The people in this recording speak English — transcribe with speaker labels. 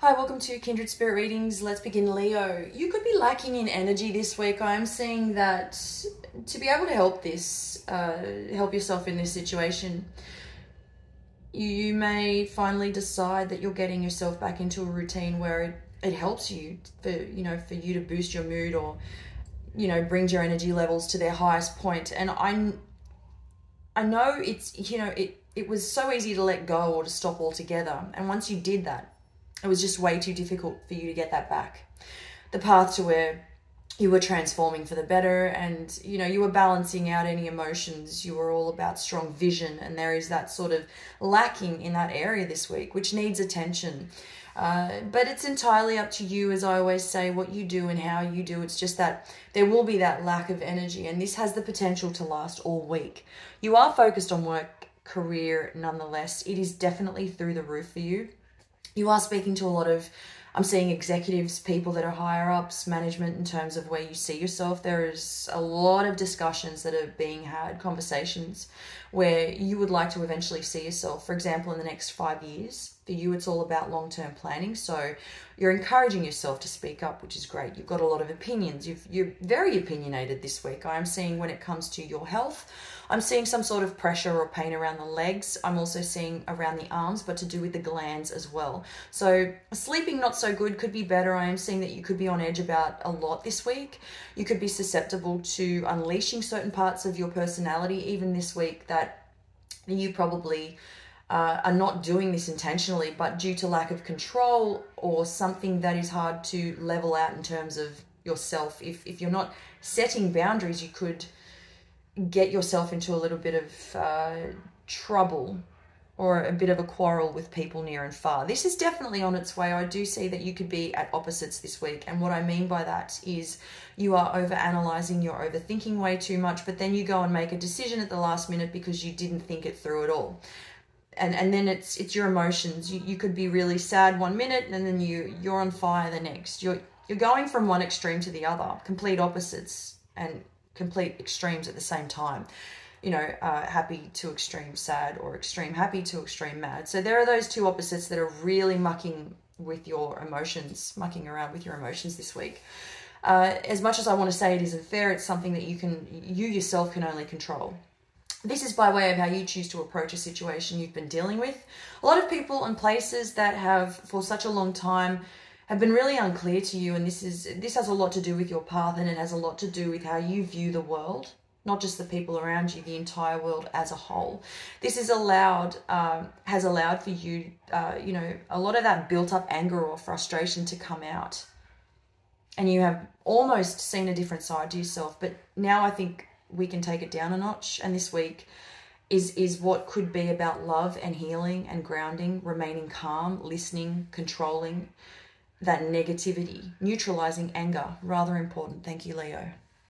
Speaker 1: Hi, welcome to Kindred Spirit Readings. Let's begin, Leo. You could be lacking in energy this week. I'm seeing that to be able to help this, uh, help yourself in this situation, you may finally decide that you're getting yourself back into a routine where it, it helps you for you know for you to boost your mood or you know brings your energy levels to their highest point. And I I know it's you know it it was so easy to let go or to stop altogether. And once you did that it was just way too difficult for you to get that back. The path to where you were transforming for the better and you know you were balancing out any emotions. You were all about strong vision and there is that sort of lacking in that area this week which needs attention. Uh, but it's entirely up to you as i always say what you do and how you do. It's just that there will be that lack of energy and this has the potential to last all week. You are focused on work career nonetheless. It is definitely through the roof for you you are speaking to a lot of I'm seeing executives, people that are higher ups, management in terms of where you see yourself. There is a lot of discussions that are being had, conversations where you would like to eventually see yourself. For example, in the next five years, for you, it's all about long term planning. So you're encouraging yourself to speak up, which is great. You've got a lot of opinions. You've, you're very opinionated this week. I am seeing when it comes to your health, I'm seeing some sort of pressure or pain around the legs. I'm also seeing around the arms, but to do with the glands as well. So sleeping not so good could be better. I am seeing that you could be on edge about a lot this week. You could be susceptible to unleashing certain parts of your personality, even this week, that you probably uh, are not doing this intentionally, but due to lack of control or something that is hard to level out in terms of yourself. If, if you're not setting boundaries, you could get yourself into a little bit of uh, trouble or a bit of a quarrel with people near and far. This is definitely on its way. I do see that you could be at opposites this week. And what I mean by that is you are over analyzing, you're overthinking way too much, but then you go and make a decision at the last minute because you didn't think it through at all. And and then it's it's your emotions. You you could be really sad one minute and then you you're on fire the next. You're you're going from one extreme to the other, complete opposites. And complete extremes at the same time. You know, uh, happy to extreme sad or extreme happy to extreme mad. So there are those two opposites that are really mucking with your emotions, mucking around with your emotions this week. Uh, as much as I want to say it isn't fair, it's something that you can, you yourself can only control. This is by way of how you choose to approach a situation you've been dealing with. A lot of people and places that have, for such a long time, have been really unclear to you and this is this has a lot to do with your path and it has a lot to do with how you view the world not just the people around you the entire world as a whole this is allowed um, has allowed for you uh, you know a lot of that built up anger or frustration to come out and you have almost seen a different side to yourself but now i think we can take it down a notch and this week is is what could be about love and healing and grounding remaining calm listening controlling that negativity, neutralizing anger. Rather important. Thank you, Leo.